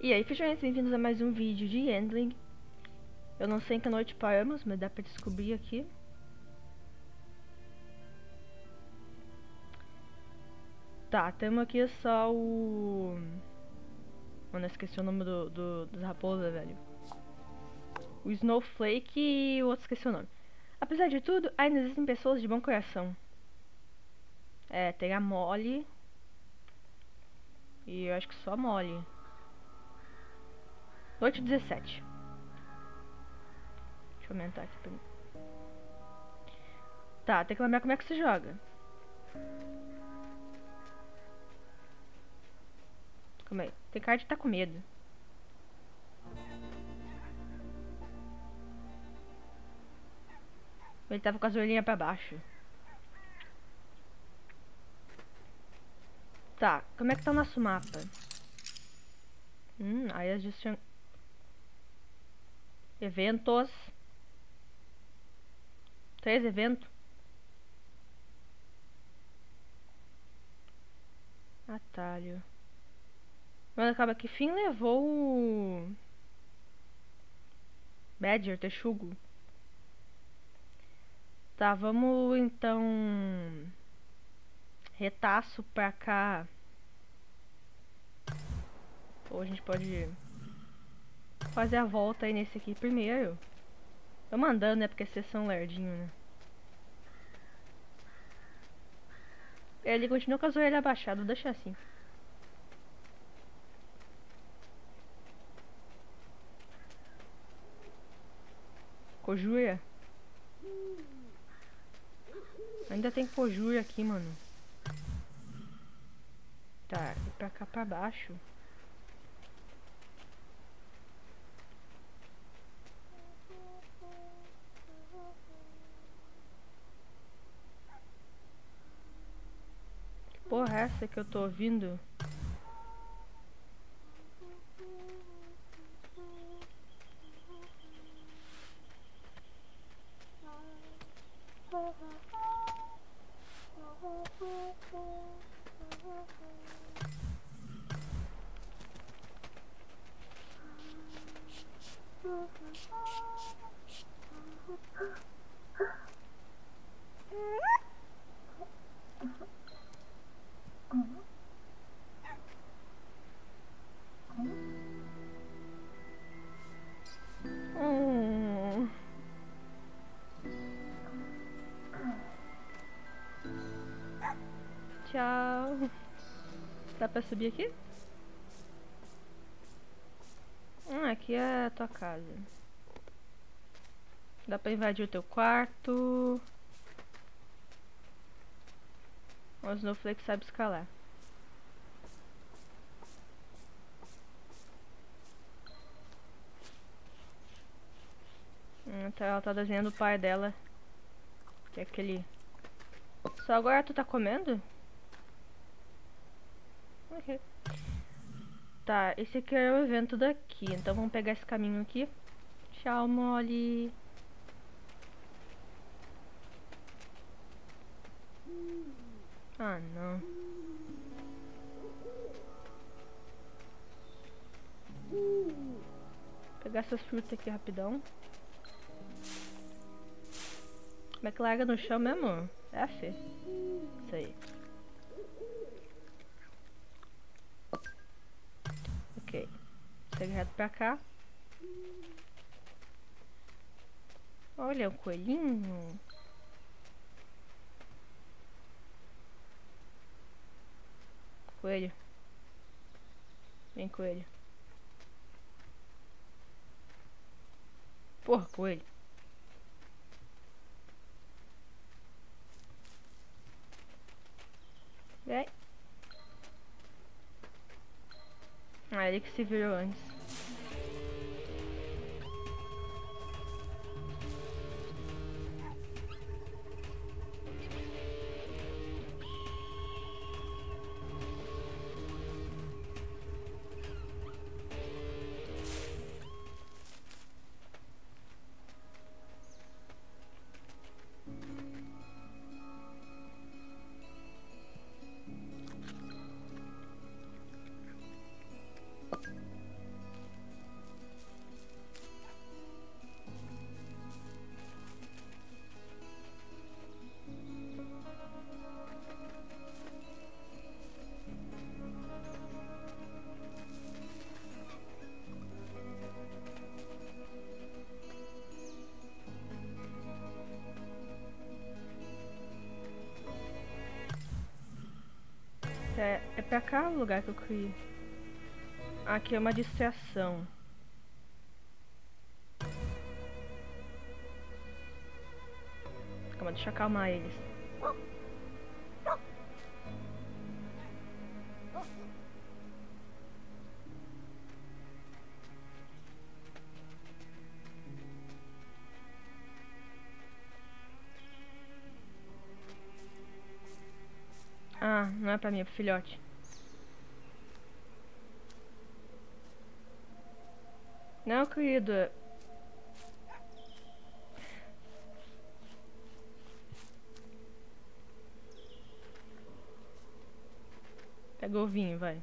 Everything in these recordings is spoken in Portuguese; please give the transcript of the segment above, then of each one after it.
E aí, fechões, bem-vindos a mais um vídeo de Endling. Eu não sei em que noite paramos, mas dá pra descobrir aqui. Tá, temos aqui só o... Mano, eu esqueci o nome do, do, dos raposas, velho. O Snowflake e o outro esqueci o nome. Apesar de tudo, ainda existem pessoas de bom coração. É, tem a Molly. E eu acho que só a Molly. Noite 17. Deixa eu aumentar aqui pra. Tá, tem que lembrar como é que se joga. Calma aí. Tem cara de tá com medo. Ele tava com as orelhinhas pra baixo. Tá, como é que tá o nosso mapa? Hum, aí a gente... Eventos. Três eventos. Atalho. Mas acaba que fim levou o... Badger, Texugo. Tá, vamos então... Retaço pra cá. Ou a gente pode fazer a volta aí nesse aqui primeiro. Vamos andando, né? Porque vocês são lerdinho, né? Ele continua com as orelhas abaixadas, deixa assim. Cojura. Ainda tem cojura aqui, mano. Tá, e pra cá pra baixo. Que eu tô ouvindo? Dá pra subir aqui? Hum, aqui é a tua casa. Dá pra invadir o teu quarto. O Snowflake sabe escalar. Tá, ela tá desenhando o pai dela. Que é aquele... Só agora tu tá comendo? Ok. Tá, esse aqui é o evento daqui. Então vamos pegar esse caminho aqui. Tchau, Molly. Ah, não. Vou pegar essas frutas aqui rapidão. Como é que larga no chão mesmo? F? Isso aí. Ok. Segue reto pra cá. Olha, um coelhinho. Coelho. Vem, coelho. Porra, coelho. Vem. Ah, É, é pra cá o lugar que eu criei. Aqui é uma distração. Calma, deixa eu acalmar eles. Não é pra mim, é pro filhote. Não, querido. Pega o vinho, vai.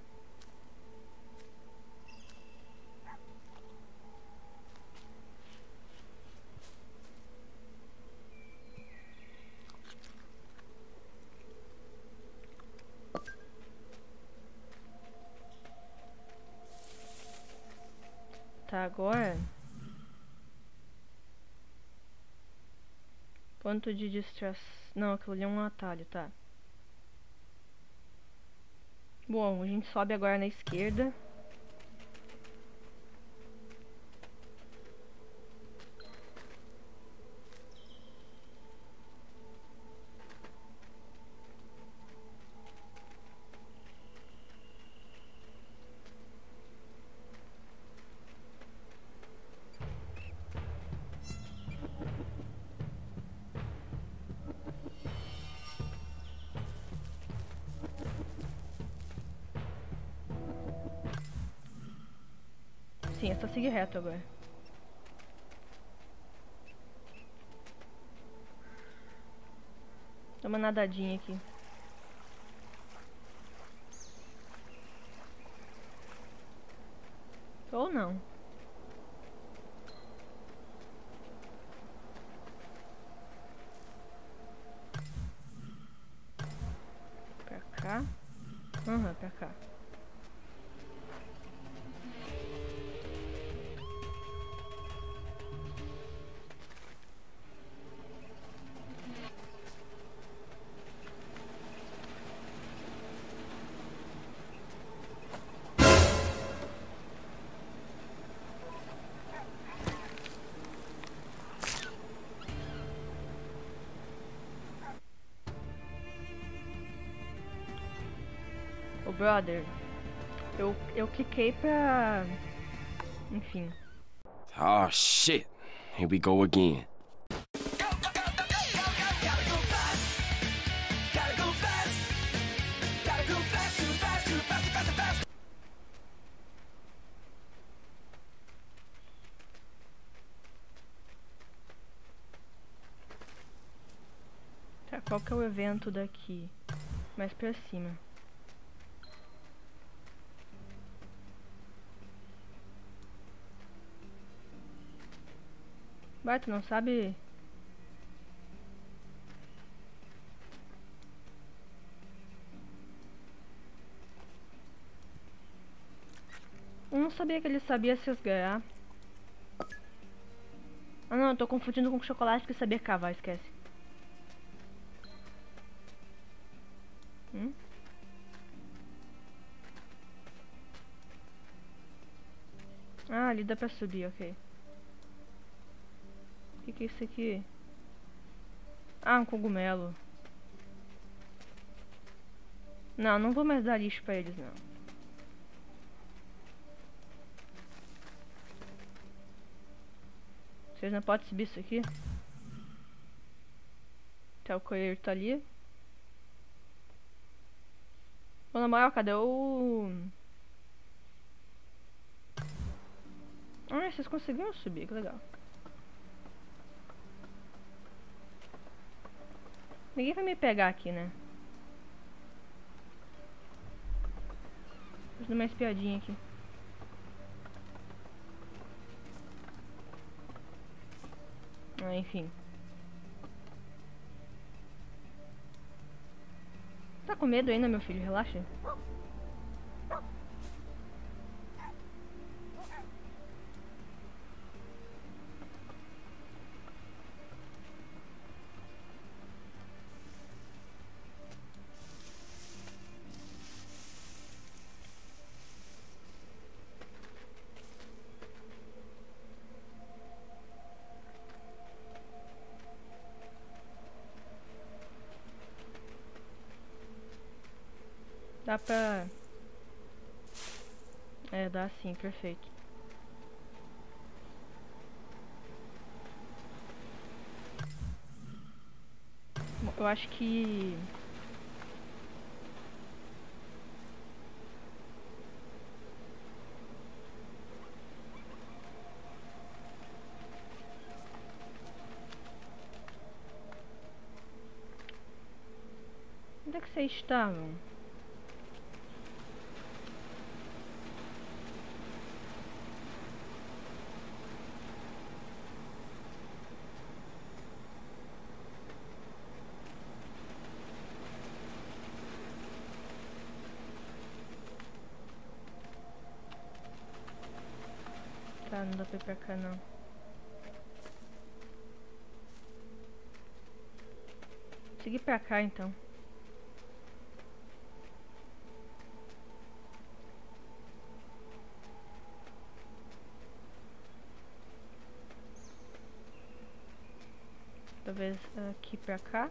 Tá, agora... Ponto de distração... Não, aquilo ali é um atalho, tá. Bom, a gente sobe agora na esquerda. Sim, é só seguir reto agora. Dá uma nadadinha aqui. Ou não. O brother, eu, eu cliquei pra... Enfim. Oh shit, here we go again. Tá, qual que é o evento daqui? Mais pra cima. Vai, tu não sabe? Eu não sabia que ele sabia se esganhar. Ah não, eu tô confundindo com chocolate que sabia cavar, esquece. Hum? Ah, ali dá pra subir, ok. O que, que é isso aqui? Ah, um cogumelo. Não, não vou mais dar lixo pra eles, não. Vocês não podem subir isso aqui? Até o coelho tá ali. Ô, na moral, cadê o... Ah, vocês conseguiram subir, que legal. Ninguém vai me pegar aqui, né? Vou dar uma espiadinha aqui. Ah, enfim. Tá com medo ainda, meu filho? Relaxa. Dá pra... É, dá sim, perfeito. Eu acho que... Onde é que vocês estavam? Tá, não dá pra cá não. Seguir pra cá então. Talvez aqui pra cá.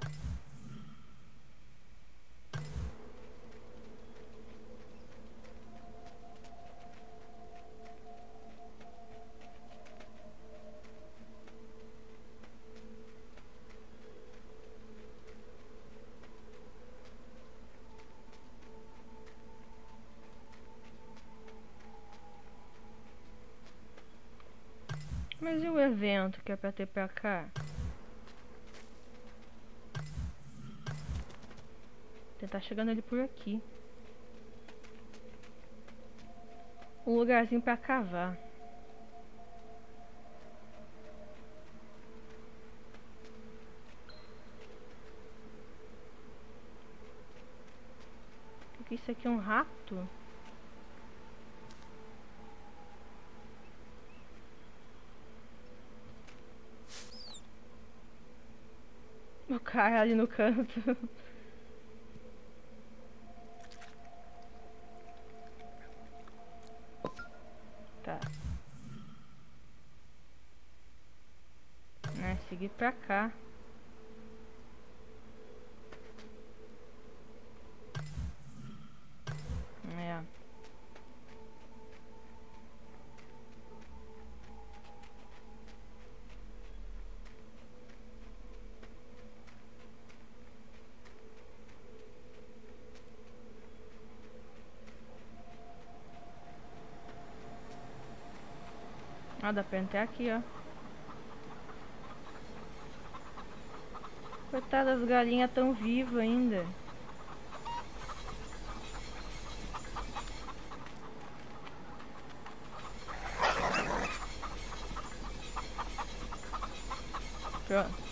E o evento que é pra ter pra cá? Tentar chegando ele por aqui. Um lugarzinho pra cavar. Isso aqui é um rato? Cara ali no canto. Tá. É, seguir pra cá. Ah, dá pra entrar aqui, ó. Coitadas, as galinhas tão vivas ainda. Pronto.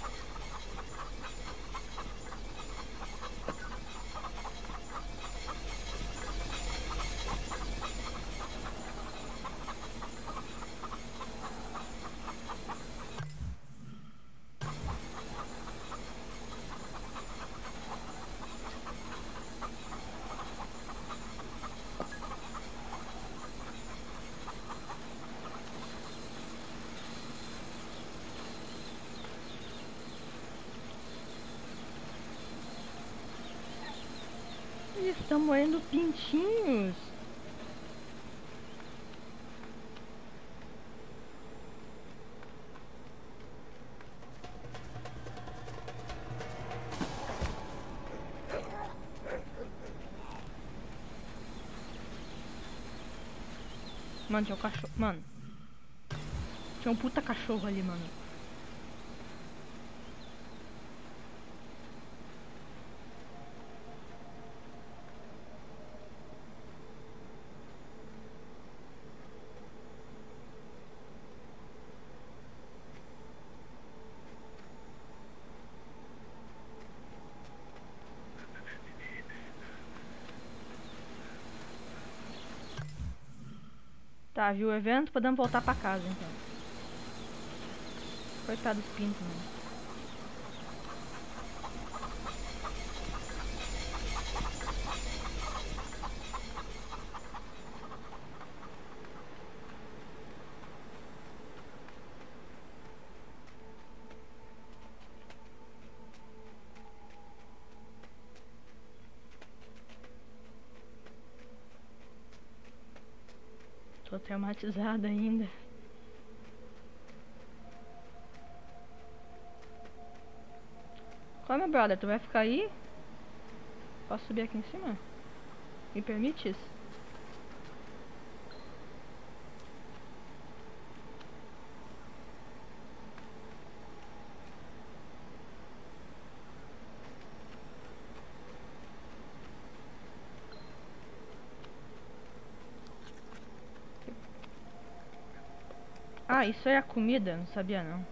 Eles estão moendo pintinhos. Mano, tinha um cachorro. Mano. Tinha um puta cachorro ali, mano. Tá, viu o evento? Podemos voltar pra casa, então. Coitado dos pintos, mano. Traumatizada ainda. Meu brother? Tu vai ficar aí? Posso subir aqui em cima? Me permite isso? Ah, isso é a comida? Não sabia não.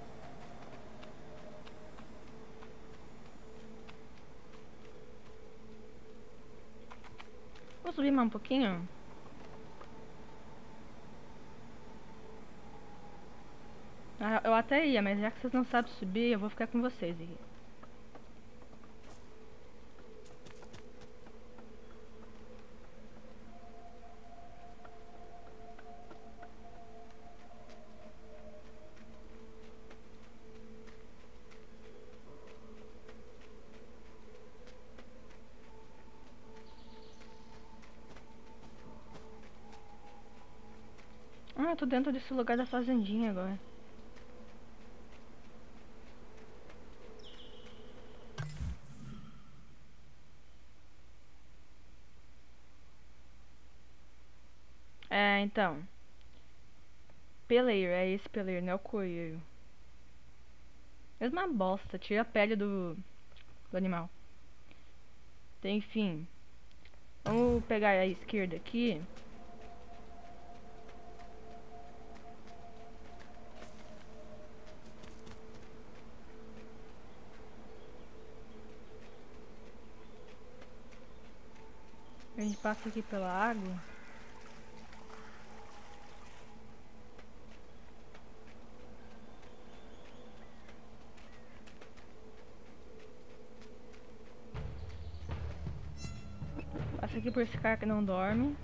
Vou subir mais um pouquinho. Ah, eu até ia, mas já que vocês não sabem subir, eu vou ficar com vocês aqui. Dentro desse lugar da fazendinha agora. É, então. Peleiro, é esse peleiro, não é o coelho. Mesma bosta, tira a pele do, do animal. Enfim. Vamos pegar a esquerda aqui. Passa aqui pela água. Passa aqui por esse cara que não dorme.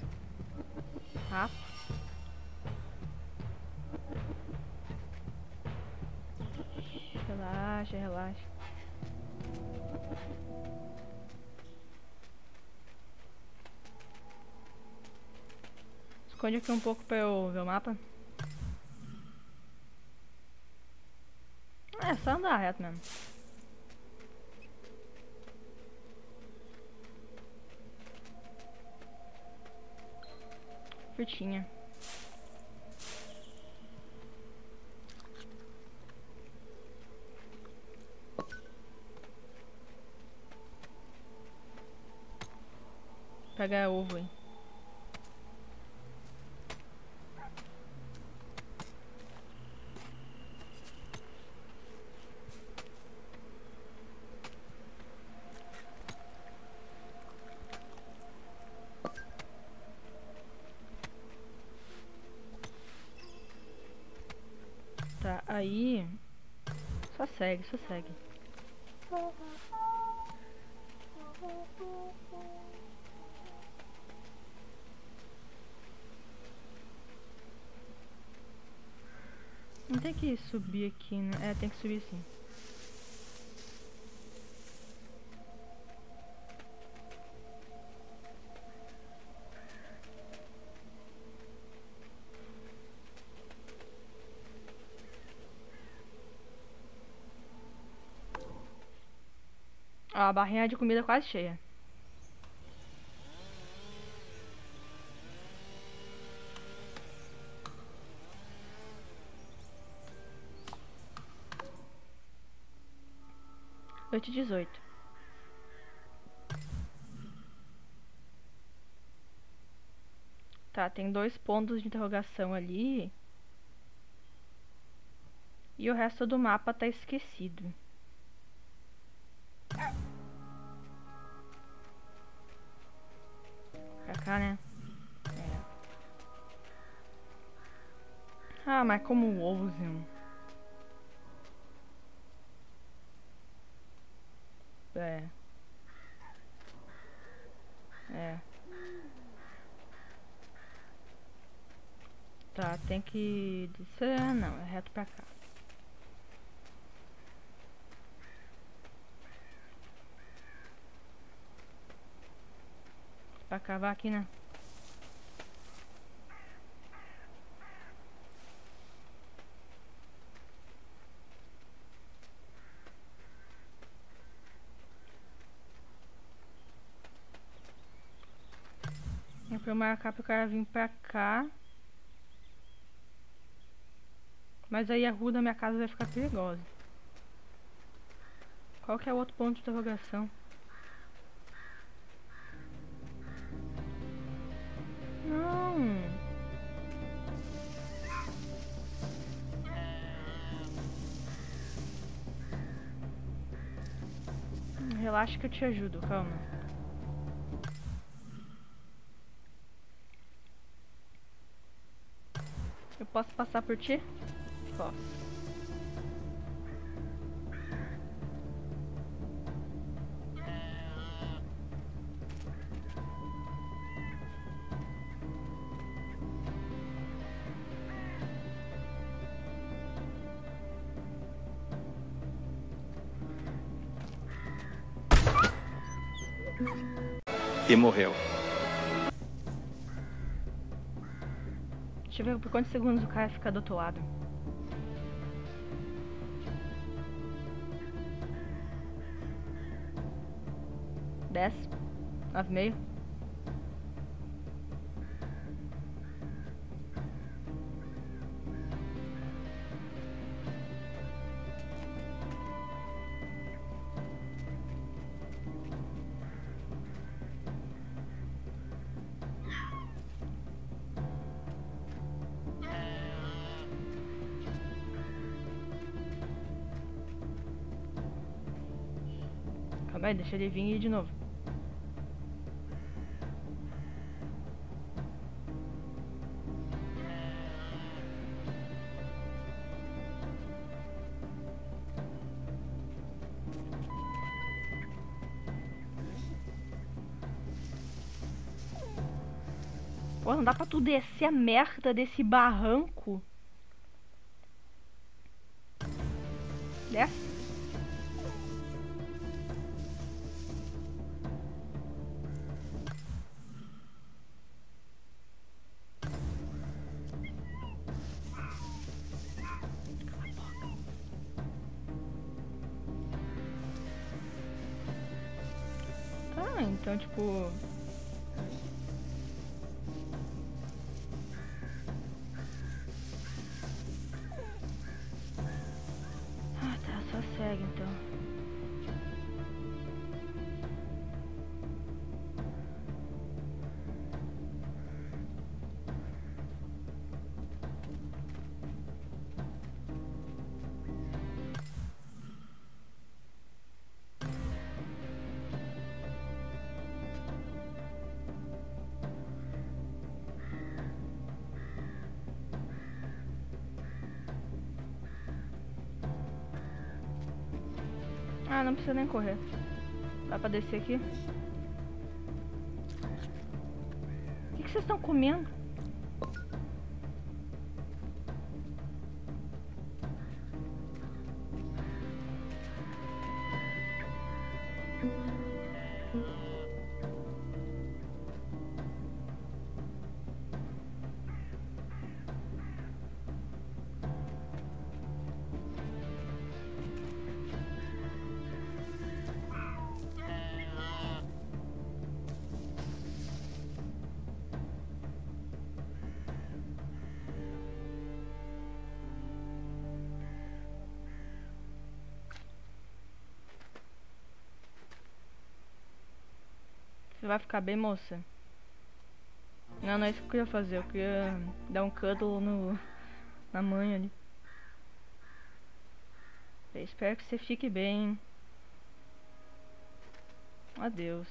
Rápido. Relaxa, relaxa. Esconde aqui um pouco pra eu ver o mapa. É, só andar reto mesmo. Frutinha. Pegar ovo aí. Tá, aí. Só segue, só segue. Não tem que subir aqui, né? É, tem que subir sim. A barrinha de comida quase cheia. Oito e dezoito. Tá, tem dois pontos de interrogação ali. E o resto do mapa tá esquecido. Ah, mas como ovozinho. É. É. Tá, tem que descer. Não, é reto pra cá. Pra cavar aqui, né? Pra eu marcar pro cara vir pra cá. Mas aí a rua da minha casa vai ficar perigosa. Qual que é o outro ponto de interrogação? Não. Relaxa que eu te ajudo, calma. Posso passar por ti? Posso. E morreu. Deixa eu ver por quantos segundos o cara fica do outro lado. Dez. Nove e meio. Calma aí, deixa ele vir de novo. Pô, não dá pra tu descer a merda desse barranco. Ah, não precisa nem correr. Dá pra descer aqui? O que que vocês estão comendo? Você vai ficar bem, moça? Não, não é isso que eu queria fazer. Eu queria dar um cuddle no, na mãe ali. Eu espero que você fique bem. Adeus.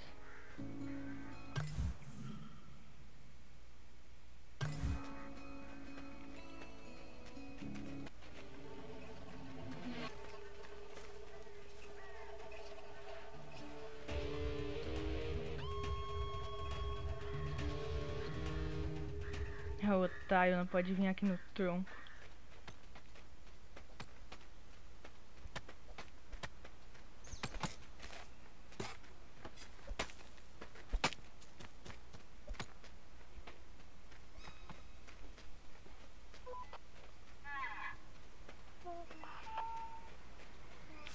Otário, não pode vir aqui no tronco.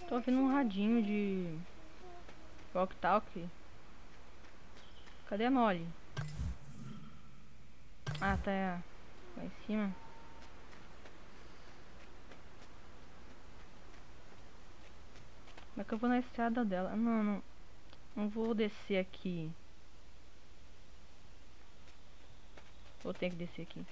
Tô ouvindo um radinho de walk talk. Cadê a Molly? Ah, tá lá em cima. Como é que eu vou na estrada dela? Não, não. Não vou descer aqui. Vou ter que descer aqui.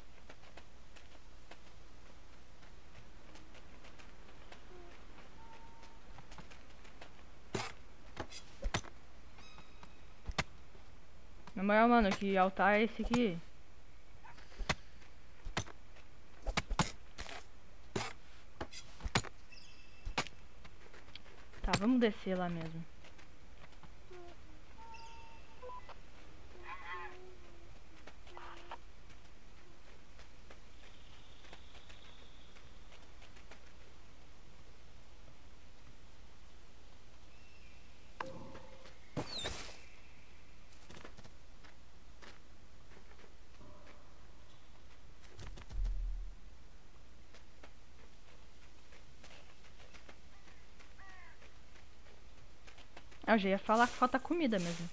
Na moral, mano, que altar é esse aqui? Descer lá mesmo. Eu já ia falar que falta comida mesmo.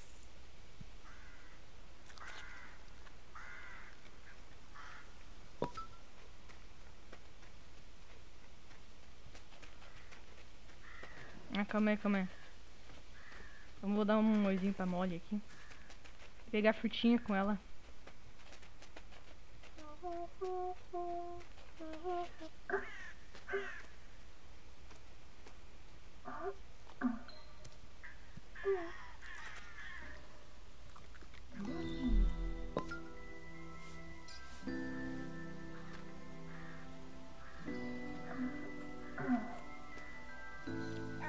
Ah, calma aí, calma aí. Vamos dar um oizinho pra mole aqui. Pegar frutinha com ela.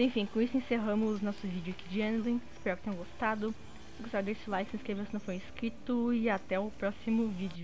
enfim, com isso encerramos nosso vídeo aqui de Endling. Espero que tenham gostado. Se gostar, deixe o like, se inscreva se não for inscrito e até o próximo vídeo.